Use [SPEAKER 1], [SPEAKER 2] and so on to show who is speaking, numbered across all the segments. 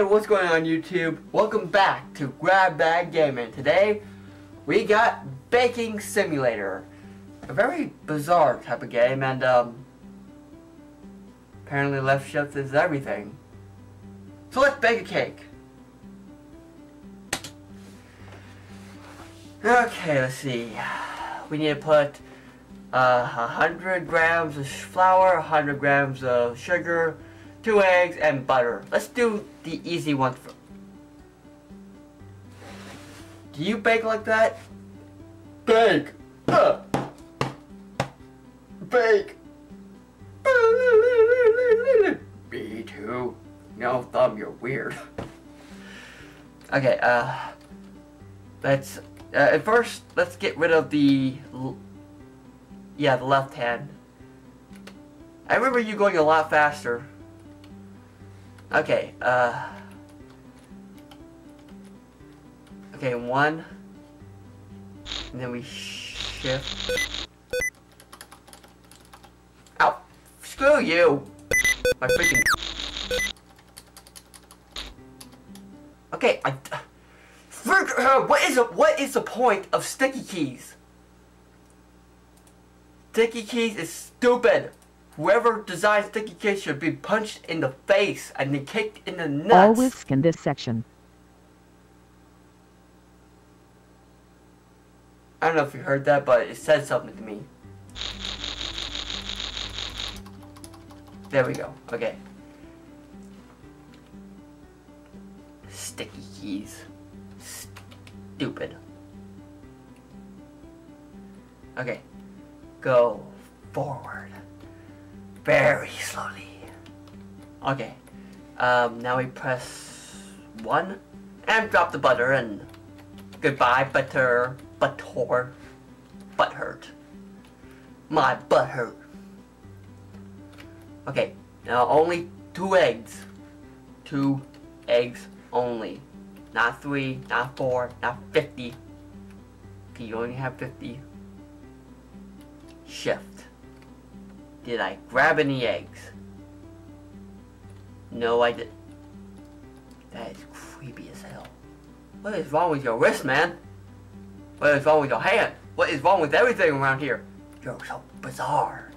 [SPEAKER 1] Hey, what's going on YouTube? Welcome back to Grab Bag Gaming. Today, we got Baking Simulator. A very bizarre type of game, and um, apparently left shift is everything. So let's bake a cake. Okay, let's see. We need to put uh, 100 grams of flour, 100 grams of sugar, two eggs, and butter. Let's do the easy one. For... Do you bake like that? Bake! Uh. Bake! Me too. No, Thumb, you're weird. okay, uh... Let's... Uh, at first, let's get rid of the... Yeah, the left hand. I remember you going a lot faster. Okay, uh... Okay, one. And then we shift. Ow! Screw you! My freaking... Okay, I... Uh, what is it? What is the point of sticky keys? Sticky keys is stupid. Whoever designed sticky keys should be punched in the face and then kicked in the nuts.
[SPEAKER 2] Always in this section.
[SPEAKER 1] I don't know if you heard that, but it said something to me. There we go. Okay. Sticky keys. Stupid. Okay. Go forward. Very slowly. Okay. Um, now we press 1 and drop the butter and goodbye butter, butter, butt hurt. My butt hurt. Okay, now only two eggs. Two eggs only. Not three, not four, not 50. Okay, you only have 50. Shift. Did I grab any eggs? No, I did. That is creepy as hell. What is wrong with your wrist, man? What is wrong with your hand? What is wrong with everything around here? You're so bizarre.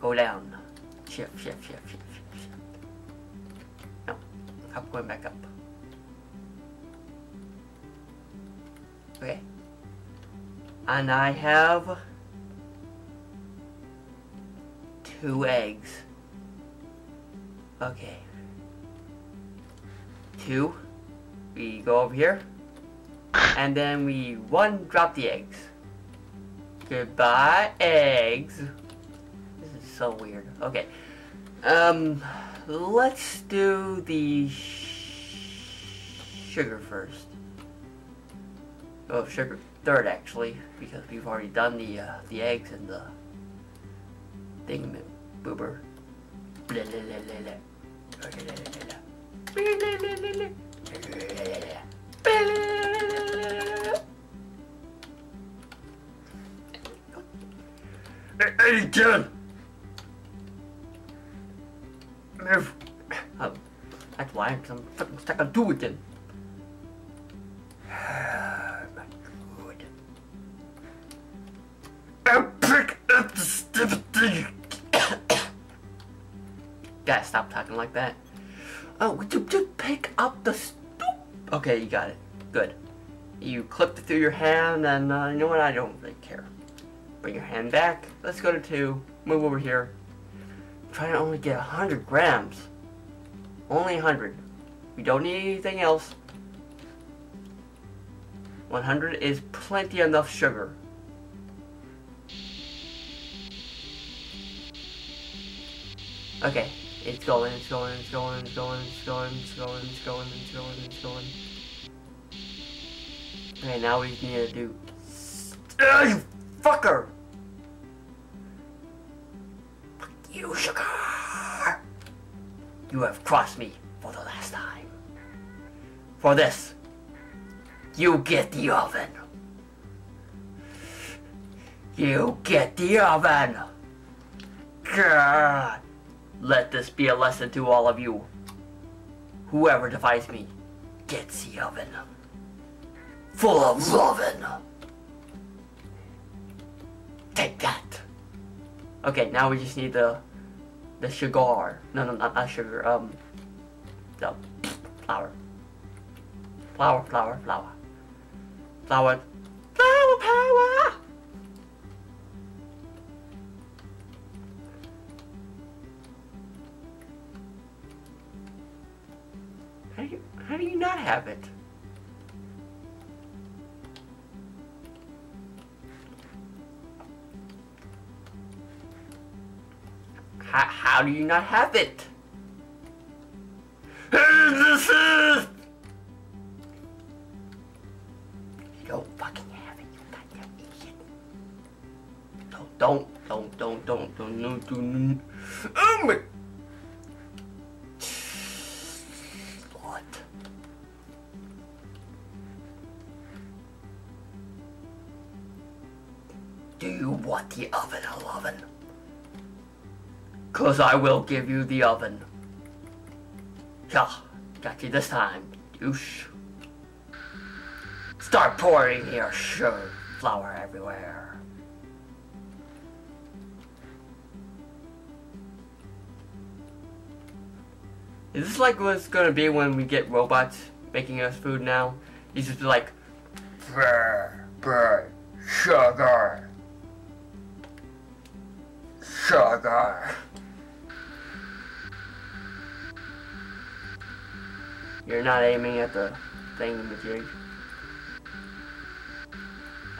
[SPEAKER 1] Go down. Shift, shift, shift, shift, shift. No. I'm going back up. Okay. And I have two eggs. Okay. Two. We go over here. And then we one drop the eggs. Goodbye, eggs. This is so weird. Okay. Um, let's do the sugar first. Oh, sugar third actually, because we've already done the uh, the eggs and the thing boober. Hey, Jen! Move! Oh, that's why, because I'm fucking stuck on two again. Gotta stop talking like that. Oh, would you just pick up the? Okay, you got it. Good. You clipped it through your hand, and uh, you know what? I don't really care. Bring your hand back. Let's go to two. Move over here. Try to only get 100 grams. Only 100. We don't need anything else. 100 is plenty enough sugar. Okay, it's going, it's going, it's going, it's going, it's going, it's going, it's going, it's going, it's going. Okay, now we need to do... Ugh, you fucker! Fuck you, sugar! You have crossed me for the last time. For this, you get the oven. You get the oven. God. Let this be a lesson to all of you. whoever defies me gets the oven. Full of lovin'. Take that. Okay, now we just need the the sugar. No, no, not, not sugar. Um, the flour. Flour, flour, flour. Flour. Flour have it? How, how do you not have it? This is... You don't fucking have it, you goddamn idiot. Don't, don't, don't, don't, don't, don't, no, don't, oh my... the oven, oven? Cause I will give you the oven. Yeah, got you this time, douche. Start pouring your sugar flour everywhere. Is this like what's gonna be when we get robots making us food now? These just like, brr, brr, sugar, sugar. You're not aiming at the thing majig.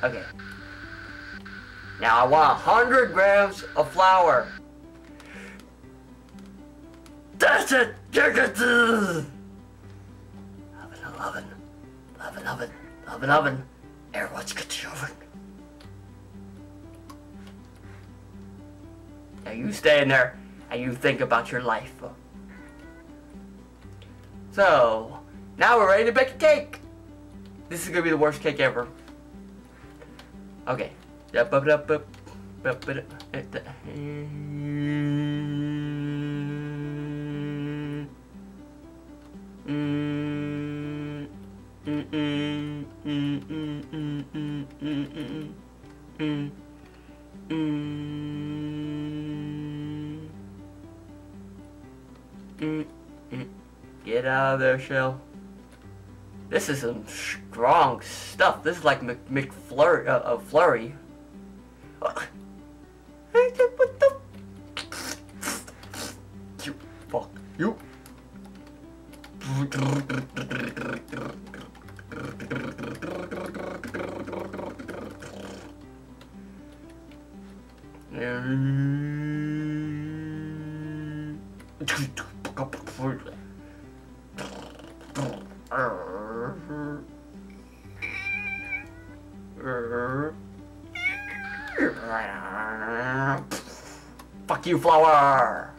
[SPEAKER 1] Okay. Now I want 100 grams of flour. That's it! Oven, oven, oven, oven, oven, oven. Everyone's get Now you stay in there and you think about your life. So, now we're ready to bake a cake. This is gonna be the worst cake ever. Okay. Get out of there, Shell. This is some strong stuff. This is like Mc, McFlurry, uh, uh, Flurry. What the? You fuck you. Mm-hmm. Fuck you, flour!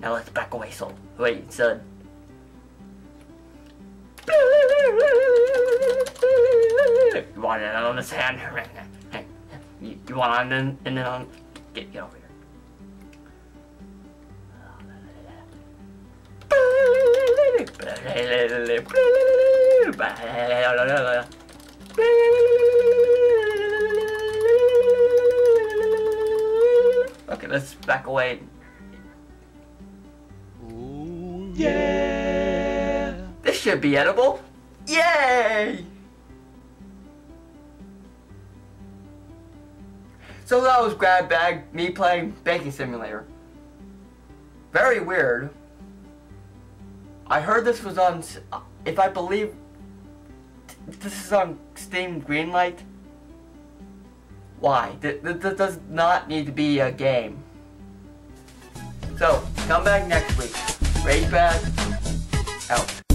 [SPEAKER 1] Now let's back away, so wait, son. You want it on this hand? You, you want on and then on? Get, get over here. Okay, let's back away.
[SPEAKER 2] Ooh, yeah.
[SPEAKER 1] This should be edible. Yay! So that was Grab Bag, me playing Baking Simulator. Very weird. I heard this was on, if I believe, this is on Steam Greenlight. Why? This, this does not need to be a game. So, come back next week. RageBad, out.